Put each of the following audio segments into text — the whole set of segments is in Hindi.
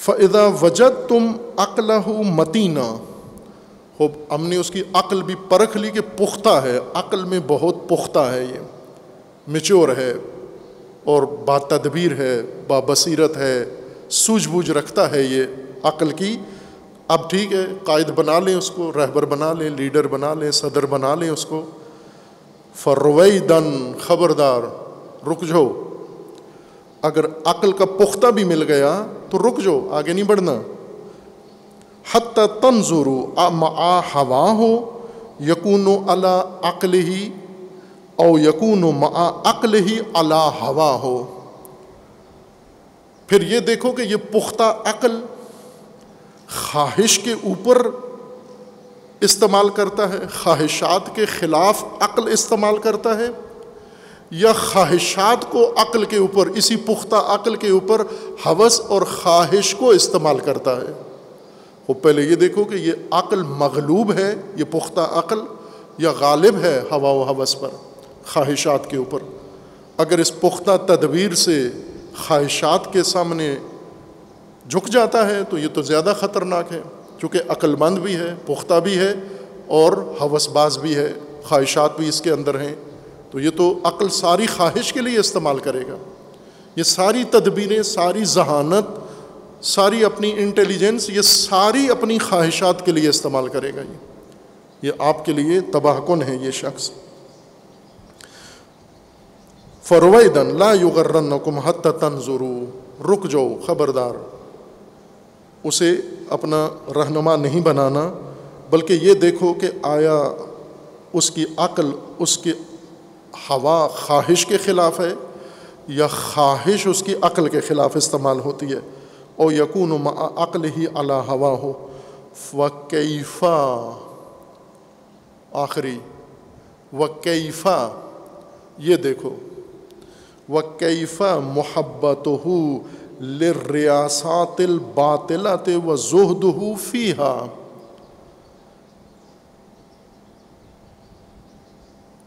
फ़ैदा वजद तुम अकलहु मतीना। हो हमने उसकी अक्ल भी परख ली कि पुख्ता है। अक्ल में बहुत पुख्ता है ये। मेच्योर है और बातदबीर है, बाबसीरत है, सूझबूझ रखता है ये अक्ल की। अब ठीक है, कायद बना लें उसको, रहबर बना लें, लीडर बना लें, सदर बना लें उसको। फरवई दन खबरदार, रुक जाओ। अगर अक्ल का पुख्ता भी मिल गया तो रुक जाओ, आगे नहीं बढ़ना। हत तंजुरु आ हवा हो यकून अला अक्ल ही और यकून मा अक्ल ही अला हवा हो फिर ये देखो कि ये पुख्ता अक्ल ख्वाहिश के ऊपर इस्तेमाल करता है, ख्वाहिशात के ख़िलाफ़ अक्ल इस्तेमाल करता है। या ख्वाहिशात को अक्ल के ऊपर, इसी पुख्ता अक्ल के ऊपर हवस और ख्वाहिश को इस्तेमाल करता है। वो पहले ये देखो कि ये अक्ल मगलूब है, ये पुख्ता अक्ल, या गालिब है हवा व हवस पर, ख्वाहिशात के ऊपर। अगर इस पुख्ता तदबीर से ख्वाहिशात के सामने झुक जाता है तो ये तो ज़्यादा ख़तरनाक है चूँकि अक्लमंद भी है, पुख्ता भी है, और हवसबाज भी है, ख्वाहिशात भी इसके अंदर हैं। तो ये तो अक्ल सारी ख्वाहिश के लिए इस्तेमाल करेगा। ये सारी तदबीरें, सारी जहानत, सारी अपनी इंटेलिजेंस, ये सारी अपनी ख्वाहिशात के लिए इस्तेमाल करेगा ये। ये आपके लिए तबाहकुन है ये शख्स। फ़रवैदन, ला युगर्रनकुम हत तंजुरू। रुक जाओ, ख़बरदार। उसे अपना रहनुमा नहीं बनाना, बल्कि ये देखो कि आया, उसकी अक्ल, उसकी हवा ख्वाहिश के ख़िलाफ़ है या ख्वाहिश उसकी अक्ल के ख़िलाफ़ इस्तेमाल होती है? और यकून अक्ल ही अला हवा हो व कैफ़ा, आखिरी, व कैफ़ा, ये देखो। व कैफ़ा मोहब्बत हो लियासातिल बातिलत व जहदहू फ़ीहा।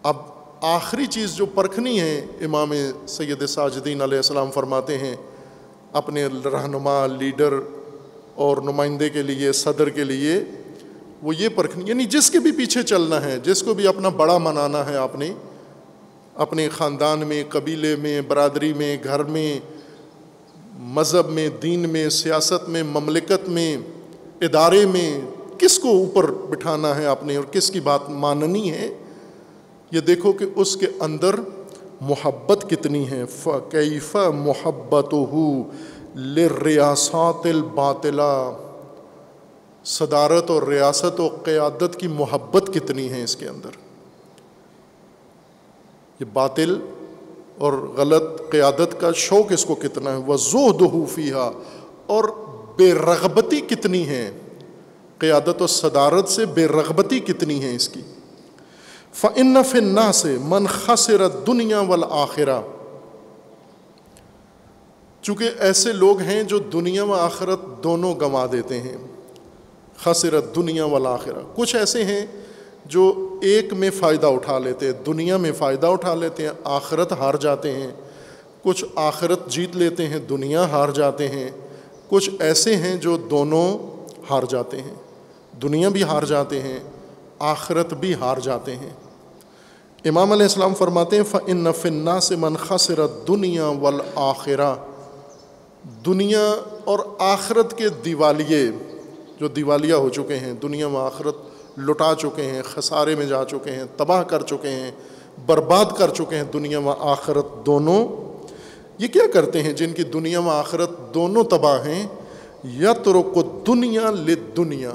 अब आखिरी चीज़ जो परखनी है, इमाम सैद साजदीन आसमाम फरमाते हैं, अपने रहनुमा, लीडर और नुमाइंदे के लिए, सदर के लिए, वो ये परखनी, यानी जिसके भी पीछे चलना है, जिसको भी अपना बड़ा मनाना है आपने, अपने ख़ानदान में, कबीले में, बरदरी में, घर में, मज़हब में, दीन में, सियासत में, ममलिकत में, इदारे में, किसको ऊपर बिठाना है आपने और किसकी बात माननी है ये देखो कि उसके अंदर मोहब्बत कितनी है। फ़ैफ़ मोहब्बत हो लियासातिल बातिला। सदारत और रियासत और क़्यादत की मोहब्बत कितनी है इसके अंदर? ये बातिल और गलत क़्यादत का शौक़ इसको कितना है? वह जोदूफ़ीहा और बेरगबती कितनी है? क़्यादत और सदारत से बेरगबती कितनी है इसकी? फ़िन फ़िन्ना से मन खसर दुनिया वल आखिरा चूँकि ऐसे लोग हैं जो दुनिया व आखिरत दोनों गंवा देते हैं। खसरत दुनिया वल आखिरा कुछ ऐसे हैं जो एक में फ़ायदा उठा लेते हैं, दुनिया में फ़ायदा उठा लेते हैं, आखिरत हार जाते हैं। कुछ आखिरत जीत लेते हैं, दुनिया हार जाते हैं। कुछ ऐसे हैं जो दोनों हार जाते हैं। दुनिया भी हार जाते हैं। आखिरत भी हार जाते हैं। इमाम इस्लाम फरमाते हैं फ़िन फ़िन्ना से मन खसरत दुनिया वल आखिरा। दुनिया और आखरत के दिवालिए, जो दिवालिया हो चुके हैं, दुनिया में आखरत लुटा चुके हैं, खसारे में जा चुके हैं, तबाह कर चुके हैं, बर्बाद कर चुके हैं दुनिया व आखरत दोनों। ये क्या करते हैं जिनकी दुनिया व आखरत दोनों तबाह हैं? या तो को दुनिया ले दुनिया।